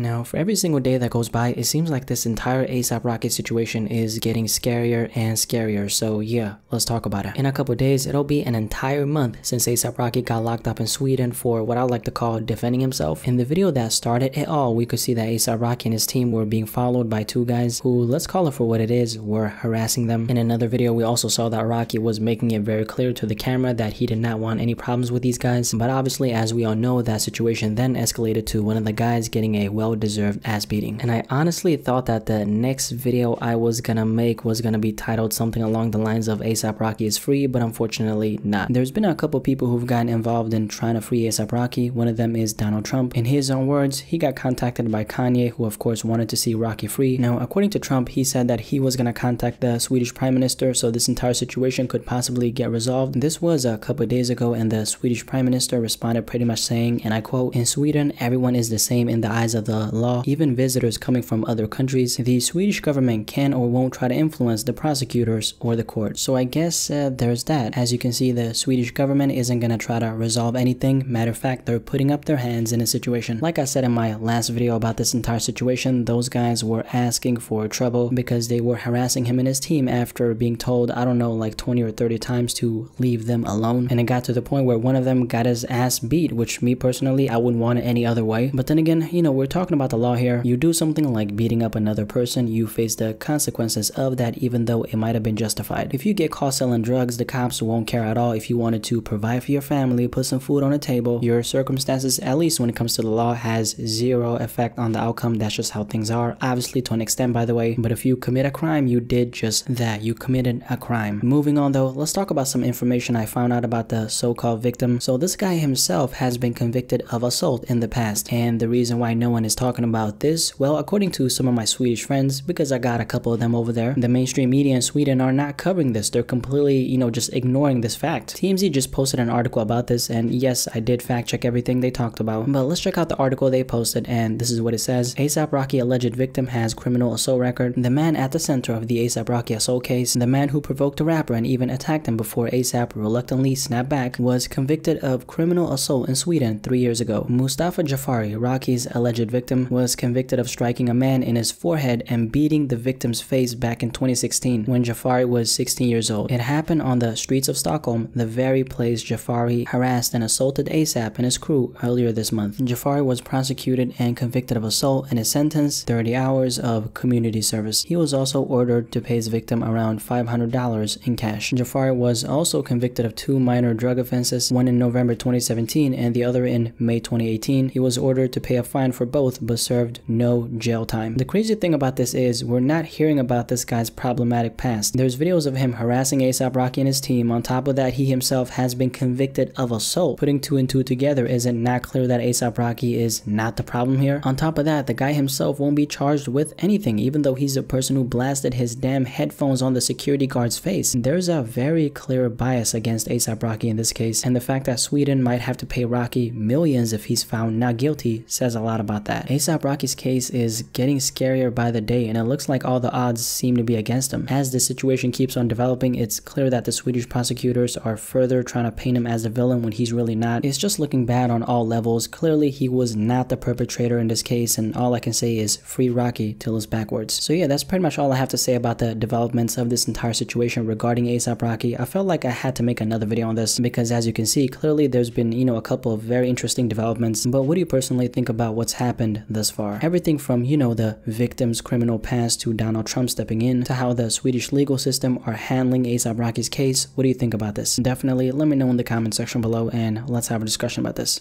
Now, for every single day that goes by, it seems like this entire ASAP Rocky situation is getting scarier and scarier. So yeah, let's talk about it. In a couple days, it'll be an entire month since ASAP Rocky got locked up in Sweden for what I like to call defending himself. In the video that started it all, we could see that ASAP Rocky and his team were being followed by two guys who, let's call it for what it is, were harassing them. In another video, we also saw that Rocky was making it very clear to the camera that he did not want any problems with these guys. But obviously, as we all know, that situation then escalated to one of the guys getting a well-deserved ass beating. And I honestly thought that the next video I was gonna make was gonna be titled something along the lines of ASAP Rocky is free, but unfortunately not. There's been a couple people who've gotten involved in trying to free ASAP Rocky. One of them is Donald Trump. In his own words, he got contacted by Kanye, who of course wanted to see Rocky free. Now, according to Trump, he said that he was gonna contact the Swedish Prime Minister so this entire situation could possibly get resolved. This was a couple days ago and the Swedish Prime Minister responded pretty much saying, and I quote, In Sweden, everyone is the same in the eyes of the law, even visitors coming from other countries. The Swedish government can or won't try to influence the prosecutors or the court. So I guess uh, there's that. As you can see, the Swedish government isn't gonna try to resolve anything. Matter of fact, they're putting up their hands in a situation. Like I said in my last video about this entire situation, those guys were asking for trouble because they were harassing him and his team after being told, I don't know, like 20 or 30 times to leave them alone. And it got to the point where one of them got his ass beat, which me personally, I wouldn't want it any other way. But then again, you know, we're talking about the law here. You do something like beating up another person, you face the consequences of that even though it might have been justified. If you get caught selling drugs, the cops won't care at all if you wanted to provide for your family, put some food on the table. Your circumstances, at least when it comes to the law, has zero effect on the outcome. That's just how things are. Obviously to an extent by the way. But if you commit a crime, you did just that. You committed a crime. Moving on though, let's talk about some information I found out about the so-called victim. So this guy himself has been convicted of assault in the past. And the reason why no one is talking about this, well, according to some of my Swedish friends, because I got a couple of them over there, the mainstream media in Sweden are not covering this. They're completely, you know, just ignoring this fact. TMZ just posted an article about this, and yes, I did fact check everything they talked about. But let's check out the article they posted, and this is what it says. ASAP Rocky alleged victim has criminal assault record. The man at the center of the ASAP Rocky assault case, the man who provoked the rapper and even attacked him before ASAP reluctantly snapped back, was convicted of criminal assault in Sweden three years ago. Mustafa Jafari, Rocky's alleged victim, was convicted of striking a man in his forehead and beating the victim's face back in 2016 when Jafari was 16 years old. It happened on the streets of Stockholm, the very place Jafari harassed and assaulted ASAP and his crew earlier this month. Jafari was prosecuted and convicted of assault and is sentenced 30 hours of community service. He was also ordered to pay his victim around $500 in cash. Jafari was also convicted of two minor drug offenses, one in November 2017 and the other in May 2018. He was ordered to pay a fine for both but served no jail time. The crazy thing about this is we're not hearing about this guy's problematic past. There's videos of him harassing ASAP Rocky and his team. On top of that, he himself has been convicted of assault. Putting two and two together, is it not clear that ASAP Rocky is not the problem here? On top of that, the guy himself won't be charged with anything, even though he's the person who blasted his damn headphones on the security guard's face. There's a very clear bias against ASAP Rocky in this case, and the fact that Sweden might have to pay Rocky millions if he's found not guilty says a lot about that. ASAP Rocky's case is getting scarier by the day, and it looks like all the odds seem to be against him. As the situation keeps on developing, it's clear that the Swedish prosecutors are further trying to paint him as a villain when he's really not. It's just looking bad on all levels. Clearly, he was not the perpetrator in this case, and all I can say is free Rocky till it's backwards. So yeah, that's pretty much all I have to say about the developments of this entire situation regarding ASAP Rocky. I felt like I had to make another video on this because as you can see, clearly there's been, you know, a couple of very interesting developments. But what do you personally think about what's happened thus far? Everything from, you know, the victim's criminal past to Donald Trump stepping in to how the Swedish legal system are handling ASAP Rocky's case. What do you think about this? Definitely let me know in the comment section below and let's have a discussion about this.